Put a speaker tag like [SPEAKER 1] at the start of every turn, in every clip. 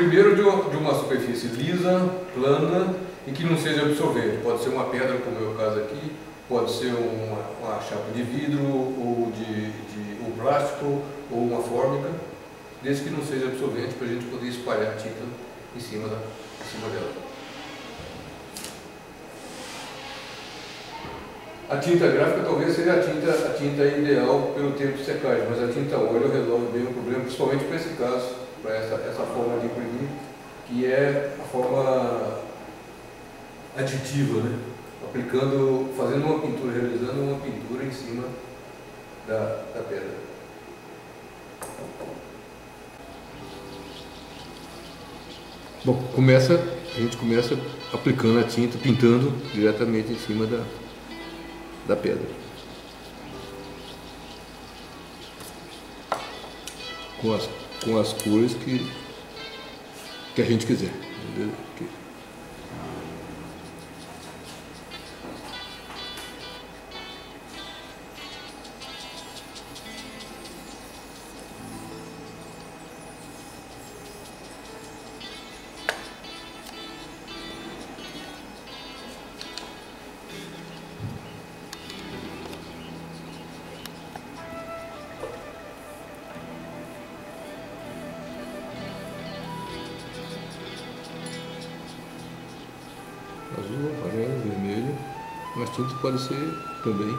[SPEAKER 1] primeiro de uma, superfície lisa, plana e que não seja absorvente. Pode ser uma pedra, como é o caso aqui, pode ser uma, uma chapa de vidro ou de, de plástico ou uma fórmica, desde que não seja absorvente para a gente poder espalhar a tinta em cima, da, em cima dela. A tinta gráfica talvez seja a tinta, a tinta ideal pelo tempo de secagem, mas a tinta óleo resolve bem o problema, principalmente para esse caso, para essa, essa forma de imprimir, que é a forma aditiva, né? aplicando, fazendo uma pintura, realizando uma pintura em cima da, da pedra. Bom, começa, a gente começa aplicando a tinta, pintando diretamente em cima da, da pedra. Com as, com as cores que, que a gente quiser. Entendeu? Mas tintas podem ser também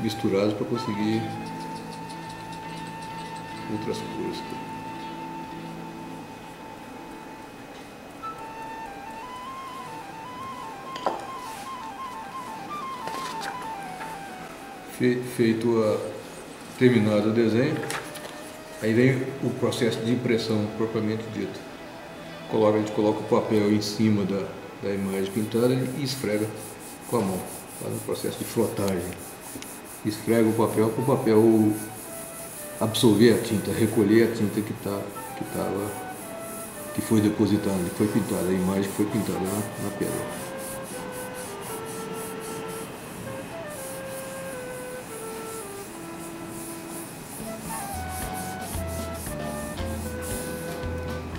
[SPEAKER 1] misturados para conseguir outras cores. Feito a, terminado o desenho, aí vem o processo de impressão propriamente dito. A gente coloca o papel em cima da, da imagem pintada e esfrega com a mão. Faz um processo de flotagem. Esfrega o papel para o papel absorver a tinta, recolher a tinta que está que tava, que foi depositada, que foi pintada, a imagem que foi pintada na, na pedra.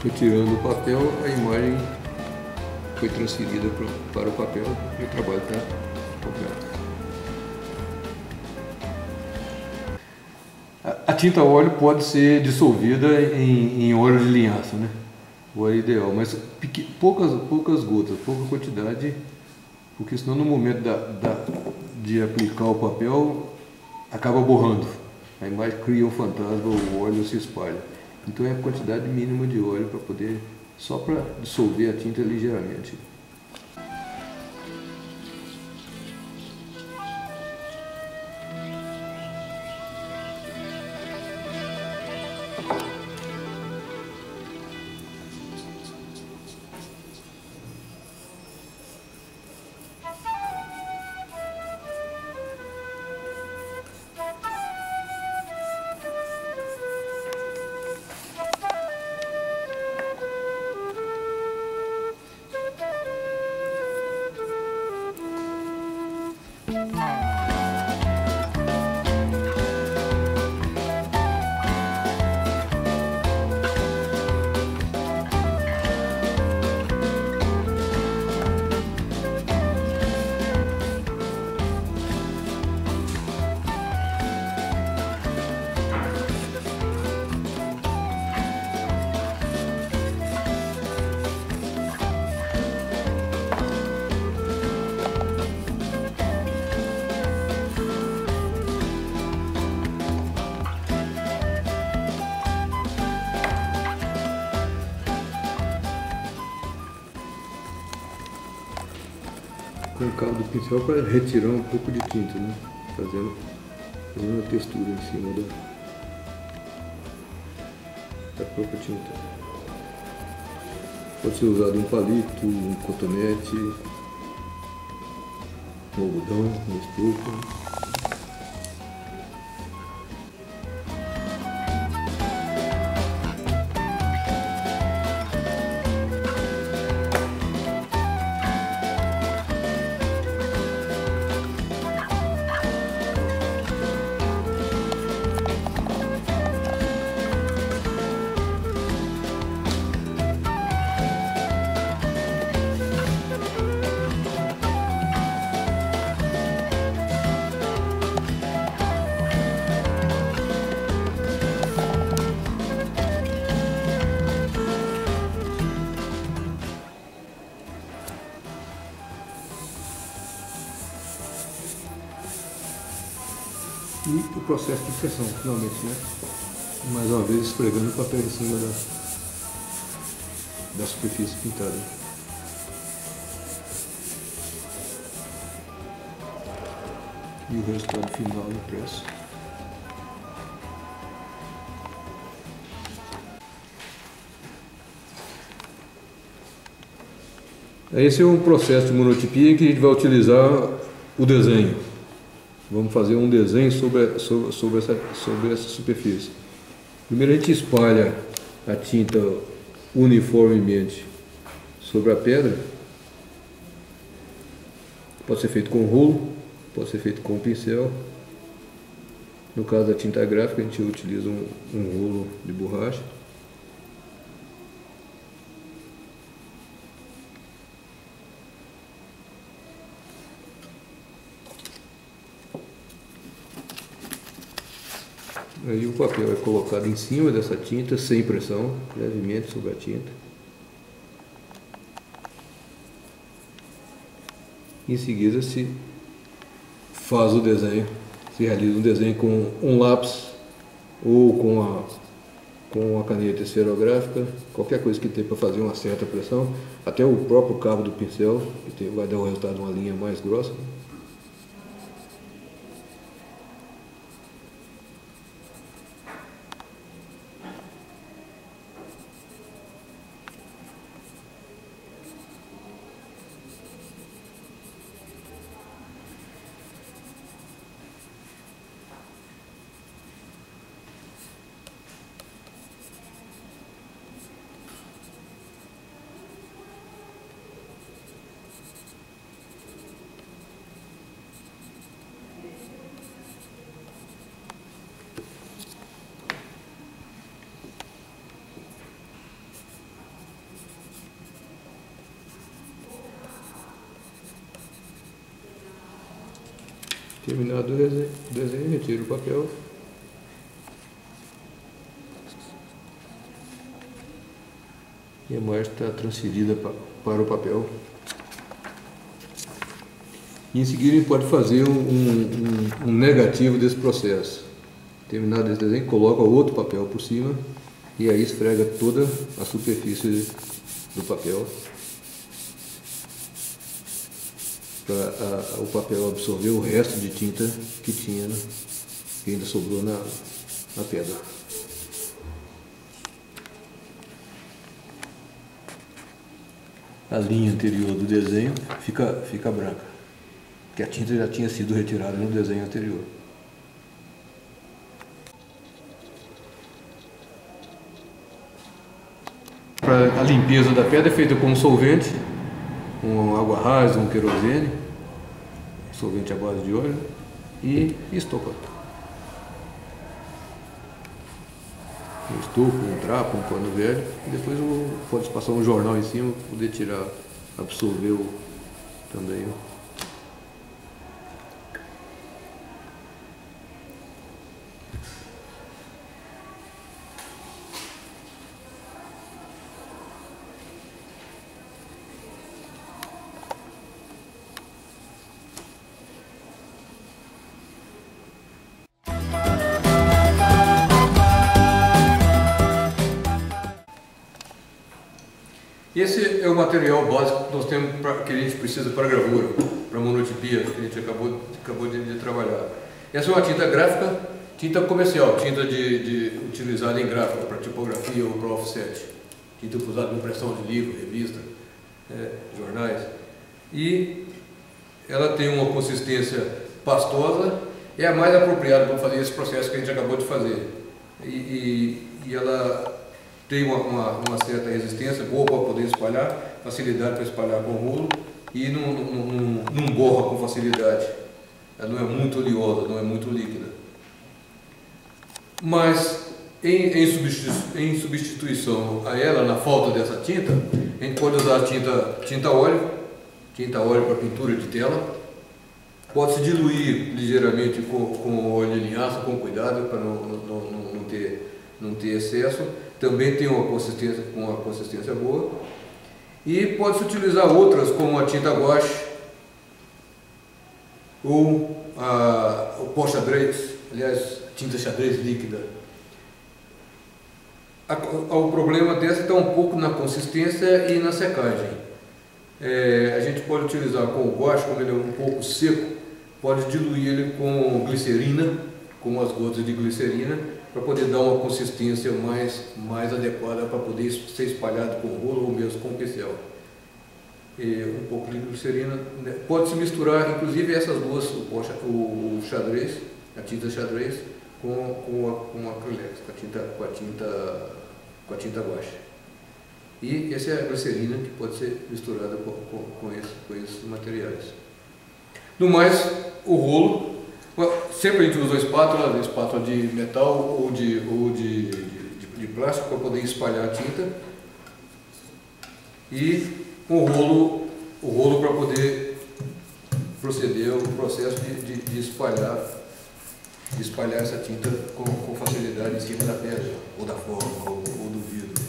[SPEAKER 1] Retirando o papel, a imagem foi transferida para o papel e o trabalho está completo. A tinta óleo pode ser dissolvida em, em óleo de linhaça, né? O óleo ideal, mas poucas, poucas gotas, pouca quantidade, porque senão no momento da, da, de aplicar o papel acaba borrando. A imagem cria um fantasma, o óleo se espalha. Então é a quantidade mínima de óleo para poder só para dissolver a tinta ligeiramente. Cabo do pincel para retirar um pouco de tinta, né? Fazendo, fazendo uma textura em cima da, da própria tinta. Pode ser usado um palito, um cotonete, um algodão, uma estufa. E o processo de pressão, finalmente, né? Mais uma vez esfregando o papel em cima da, da superfície pintada. E o resultado final impresso. Esse é um processo de monotipia que a gente vai utilizar o desenho. Vamos fazer um desenho sobre, sobre, sobre, essa, sobre essa superfície. Primeiro a gente espalha a tinta uniformemente sobre a pedra. Pode ser feito com rolo, pode ser feito com pincel. No caso da tinta gráfica, a gente utiliza um, um rolo de borracha. Aí o papel é colocado em cima dessa tinta, sem pressão, levemente sobre a tinta. Em seguida se faz o desenho, se realiza um desenho com um lápis ou com a, com a caneta esferográfica, qualquer coisa que tenha para fazer uma certa pressão, até o próprio cabo do pincel, que vai dar o resultado de uma linha mais grossa. Terminado o desenho, retiro o papel. E a imagem está transferida para o papel. E em seguida gente pode fazer um, um, um negativo desse processo. Terminado esse desenho, coloca outro papel por cima e aí esfrega toda a superfície do papel para o papel absorver o resto de tinta que tinha, né, que ainda sobrou na, na pedra. A linha anterior do desenho fica, fica branca, porque a tinta já tinha sido retirada no desenho anterior. a limpeza da pedra é feita com solvente, com água rasa, um querosene, solvente à base de óleo e estopa. Um um trapo, um pano velho e depois pode passar um jornal em cima para poder tirar, absorver o, também Esse é o material básico que nós temos pra, que a gente precisa para gravura, para monotipia, que a gente acabou, acabou de, de, trabalhar. Essa é uma tinta gráfica, tinta comercial, tinta de, de utilizada em gráfica para tipografia ou para offset, tinta usada em impressão de livro, revista, é, jornais. E ela tem uma consistência pastosa, é a mais apropriada para fazer esse processo que a gente acabou de fazer. E, e, e ela tem uma, uma, uma, certa resistência, boa para poder espalhar, facilidade para espalhar com rolo e não, não, não, borra com facilidade. Ela não é muito oleosa, não é muito líquida. Mas em, em, em substituição a ela, na falta dessa tinta, a gente pode usar tinta, tinta óleo, tinta óleo para pintura de tela, pode se diluir ligeiramente com, com óleo de linhaça, com cuidado para não, não, não, não, ter, não ter excesso também tem uma consistência, uma consistência boa. E pode-se utilizar outras como a tinta gouache ou a, o pó xadrez, aliás, tinta xadrez líquida. O problema dessa está um pouco na consistência e na secagem. É, a gente pode utilizar com o guache, como ele é um pouco seco, pode diluir ele com glicerina, com as gotas de glicerina, para poder dar uma consistência mais, mais adequada para poder ser espalhado com rolo ou mesmo com pincel. E um pouco de glicerina. Né? Pode se misturar, inclusive, essas duas, o, xadrez, a tinta xadrez, com, com, a, com a com a tinta, com a tinta, com a tinta. E essa é a glicerina que pode ser misturada com, com, com, esse, com esses materiais. No mais, o rolo, sempre a gente usa espátula, espátula de metal ou de, ou de, de, de plástico para poder espalhar a tinta. E o rolo, o rolo para poder proceder ao processo de, de, de, espalhar, de espalhar essa tinta com, com, facilidade em cima da pedra, ou da forma, ou, ou do vidro.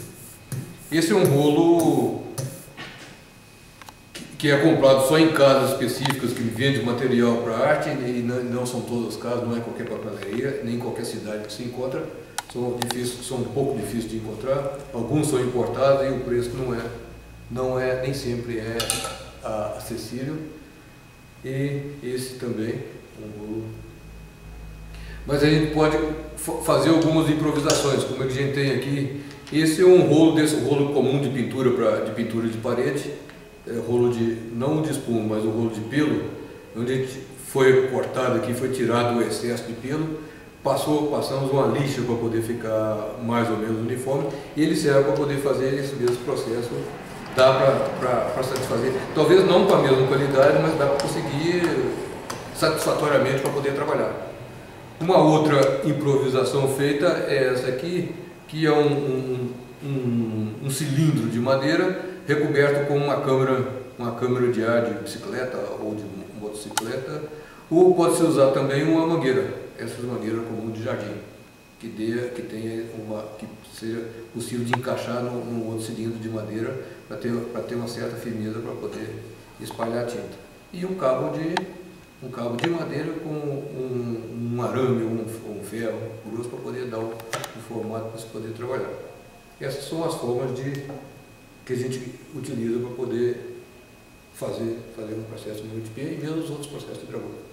[SPEAKER 1] Esse é um rolo que é comprado só em casas específicas que vende material para arte, e não, são todas as casas, não é qualquer papelaria, nem qualquer cidade que se encontra, são, são um pouco difíceis de encontrar, alguns são importados e o preço não é, não é nem sempre é acessível, e esse também, um. Mas a gente pode fazer algumas improvisações, como a gente tem aqui, esse é um rolo desse rolo comum de pintura, pra, de pintura de parede, rolo de, não de espuma, mas o rolo de pelo, onde foi cortado aqui, foi tirado o excesso de pelo, passou, passamos uma lixa para poder ficar mais ou menos uniforme, e ele serve para poder fazer esse mesmo processo, dá para satisfazer, talvez não com a mesma qualidade, mas dá para conseguir satisfatoriamente para poder trabalhar. Uma outra improvisação feita é essa aqui, que é um, um, um, um cilindro de madeira recoberto com uma câmera, uma câmera de ar de bicicleta ou de motocicleta, ou pode ser usar também uma mangueira, essas mangueiras comum de jardim, que, dê, que tenha uma, que seja possível de encaixar num, num outro cilindro de madeira para ter, ter uma certa firmeza para poder espalhar a tinta. E um cabo de, um cabo de madeira com um, um arame um, um, ferro grosso para poder dar o, o formato para se poder trabalhar. Essas são as formas de que a gente utiliza para poder fazer, fazer um processo de multiplier e mesmo os outros processos de gravura.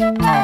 [SPEAKER 1] Bye.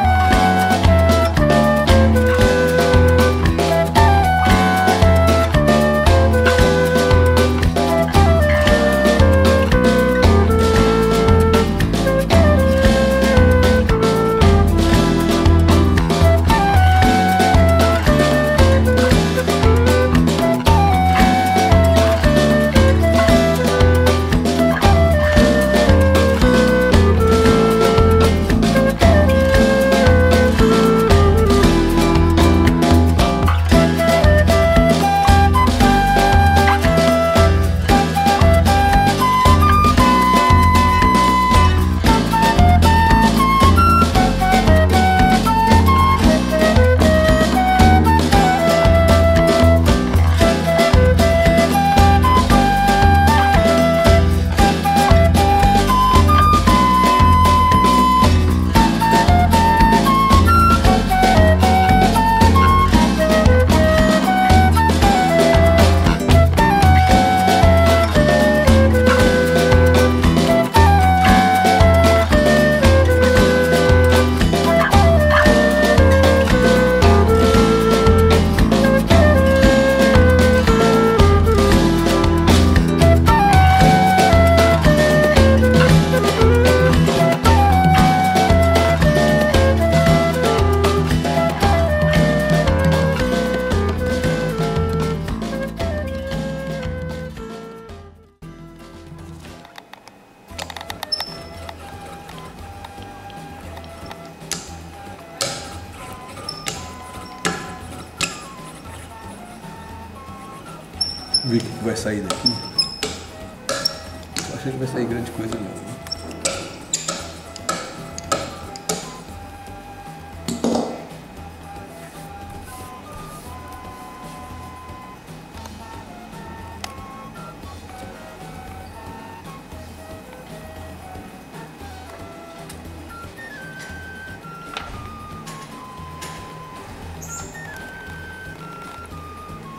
[SPEAKER 1] Ver o que vai sair daqui. Acho que não vai sair grande coisa não. Né?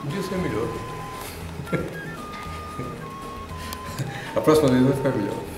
[SPEAKER 1] Podia ser melhor. Próxima vez vai ficar.